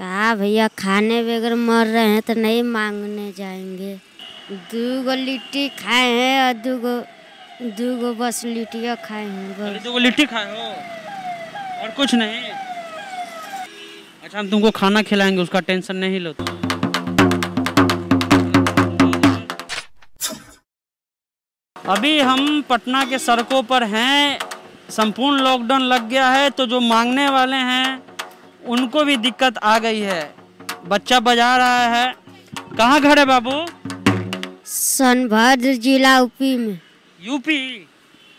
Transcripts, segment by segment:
कहा, भैया, खाने बगैर मर रहे हैं तो नहीं मांगने जाएँगे। दो गो लिट्टी खाए हैं और दो गो दो गो बस लिट्टियाँ खाए हैं दो लिट्टी खाए हो? और कुछ नहीं। अच्छा हम तुमको खाना खिलाएँगे, उसका टेंशन नहीं लो अभी हम पटना के सड़कों पर हैं, संपूर्ण लॉकडाउन लग गया है तो जो मांगने वाले हैं उनको भी दिक्कत आ गई है। बच्चा बजा रहा है। कहाँ घर है बाबू? सोनभद्र जिला यूपी में। यूपी?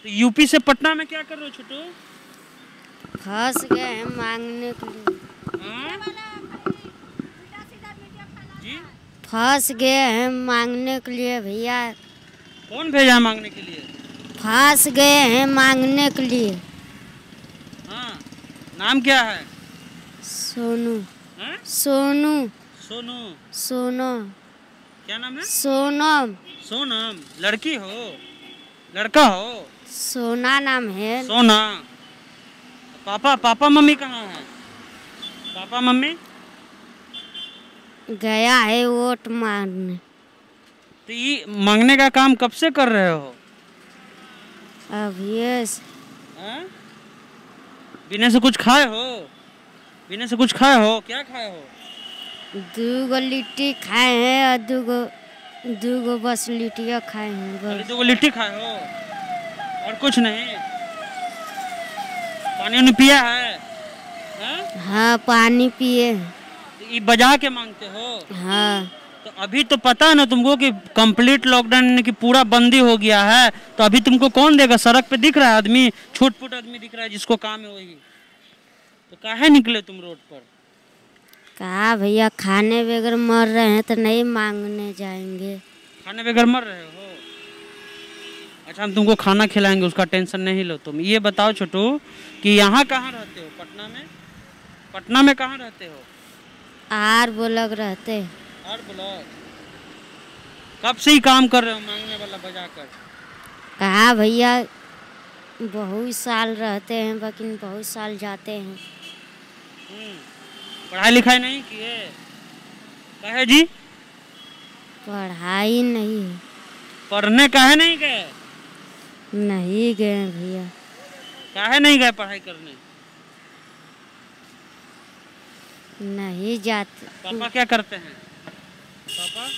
तो यूपी से पटना में क्या कर रहे हो छोटू? फंस गए हैं मांगने के लिए। हाँ? फंस गए हैं मांगने के लिए भैया। कौन भेजा मांगने के लिए? फंस गए हैं मांगने के लिए। हाँ। नाम क्या है? सोनू। हाँ? सोनू। सोनू। सोनम। क्या नाम है? सोनम। सोनम। लड़की हो। लड़का हो। सोना नाम है। सोना। पापा पापा मम्मी कहाँ है? Papa mummy? गया है वोट मारने तो ये मांगने का काम कब से कर रहे हो? अब ये हाँ? बिना से कुछ खाए हो? बिना से कुछ खाए हो? क्या खाए हो? दो गो लिट्टी खाए हैं और दो गो दो गो बस लिट्टियाँ खाए हैं दो लिट्टी खाए हो? और कुछ नहीं। पानी उनी पिया है? हाँ? हाँ पानी पिए तो ये बजा के मांगते हो? हाँ। तो अभी तो पता है ना तुमको कि कंप्लीट लॉकडाउन की पूरा बंदी हो गया है। तो अभी तुमको कौन देगा? सड़क पे दिख रहा है आदमी? छोट फुट आदमी दिख रहा है जिसको काम है वही। तो काहे निकले तुम रोड पर? कहा भैया खाने बगैर मर रहे हैं तो नहीं मांगने जाएँगे। खाने बगैर मर रहे हो? अच्छा हम तुमको खाना खिलाएँगे उसका टेंशन नहीं लो तुम। ये बताओ छोटू कि यहाँ कहाँ रहते हो? पटना में? पटना में कहाँ रहते हो? आर बोलक रहते। और ब्लॉक? कब से ही काम कर रहे हो मांगने वाला बजा कर कहा भैया बहुत साल रहते हैं लेकिन बहुत साल जाते हैं। पढ़ाई लिखाई नहीं किए। कहे जी? पढ़ाई नहीं। पढ़ने काहे नहीं गए? नहीं गए भैया। काहे नहीं गए पढ़ाई करने? नहीं जाते। पापा क्या करते हैं? पापा?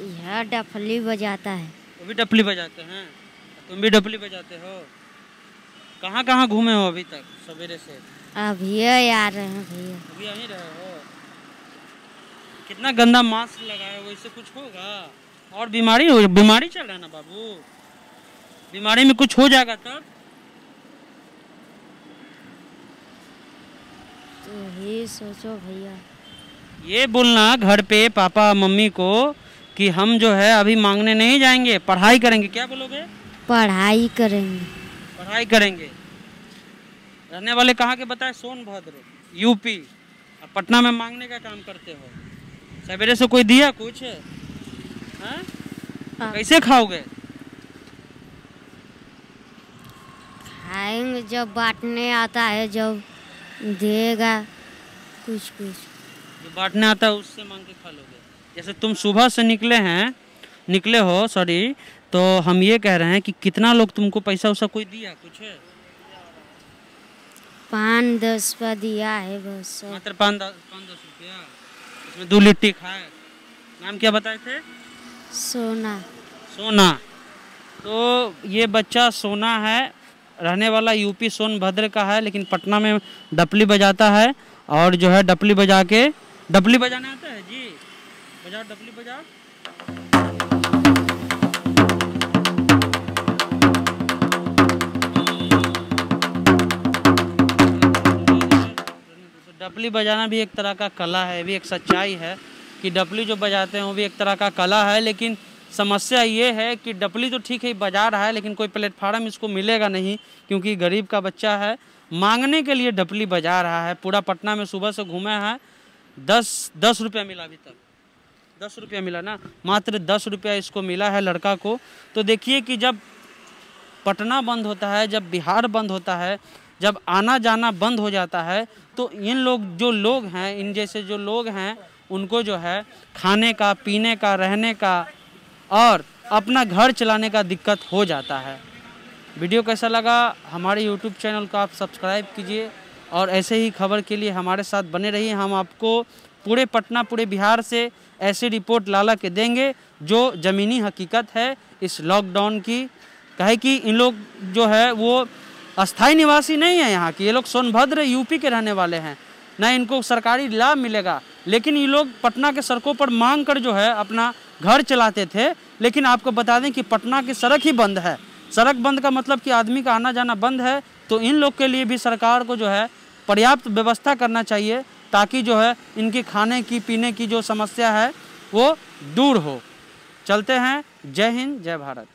यह डफली बजाता है। वो भी डपली बजाते हैं। तुम भी डपली बजाते हो। कहाँ कहाँ घूमे हो अभी तक? सवेरे से? अभी आ रहे हैं भैया। अभी यहीं रहे हो। कितना गंदा मास्क लगाए हो इससे कुछ होगा। और बीमारी हो बीमारी चल रहा है ना बाबू? बीमारी में कुछ हो जाएगा तब? तो ही सोचो भैया। ये बोलना घर पे पापा मम्मी को कि हम जो है अभी मांगने नहीं जाएँगे। पढ़ाई करेंगे क्या बोलोगे? पढ़ाई करेंगे। पढ़ाई करेंगे। रहने वाले कहाँ के बताए? सोनभद्र यूपी और पटना में मांगने का काम करते हो। सवेरे से कोई दिया कुछ? हाँ? हाँ। कैसे खाओगे? खाएँगे जब बांटने आता है जब देगा कुछ कुछ। जो बांटने आता है उससे मांग के खा लोगे। जैसे तुम सुबह से निकले हैं निकले हो सॉरी तो हम ये कह रहे हैं कि कितना लोग तुमको पैसा उसा कोई दिया कुछ? है पाँच दस का दिया है बस मात्र पाँच दस रुपया। उसमें दो लिट्टी खाए। नाम क्या बताए थे? सोना। सोना। तो ये बच्चा सोना है। रहने वाला यूपी सोनभद्र का है लेकिन पटना में डपली बजाता है और जो है डपली बजा के डपली बजाने आता है? जी। बजाओ डपली बजाओ। डपली बजाना भी एक तरह का कला है, भी एक सच्चाई है कि डपली जो बजाते हैं वो भी एक तरह का कला है, लेकिन समस्या ये है कि डपली तो ठीक है बजा रहा है, लेकिन कोई प्लेटफार्म इसको मिलेगा नहीं, क्योंकि गरीब का बच्चा है। मांगने के लिए डपली बजा रहा है, पूरा पटना में सुबह से घूमे हैं। दस दस रुपया मिला अभी तक। दस रुपया मिला ना, मात्र दस रुपया इसको मिला है लड़का को। तो देखिए कि जब पटना बंद होता है, जब बिहार बंद होता है जब आना जाना बंद हो जाता है तो इन लोग, जो लोग हैं, इन जैसे जो लोग हैं, उनको जो है खाने का, पीने का, रहने का और अपना घर चलाने का दिक्कत हो जाता है। वीडियो कैसा लगा? हमारे यूट्यूब चैनल को आप सब्सक्राइब कीजिए और ऐसे ही खबर के लिए हमारे साथ बने रहिए। हम आपको पूरे पटना, पूरे बिहार से ऐसी रिपोर्ट लाला के देंगे, जो ज़मीनी हकीकत है इस लॉकडाउन की। कहे कि इन लोग जो है, वो अस्थाई निवासी नहीं है यहाँ की। ये लोग सोनभद्र, यूपी के रहने वाले हैं। न इनको सरकारी लाभ मिलेगा। लेकिन ये लोग पटना के सड़कों पर मांग कर जो है अपना घर चलाते थे। लेकिन आपको बता दें कि पटना की सड़क ही बंद है। सड़क बंद का मतलब कि आदमी का आना जाना बंद है। तो इन लोग के लिए भी सरकार को जो है पर्याप्त व्यवस्था करना चाहिए ताकि जो है इनकी खाने की, पीने की जो समस्या है, वो दूर हो। चलते हैं। जय हिंद, जय भारत।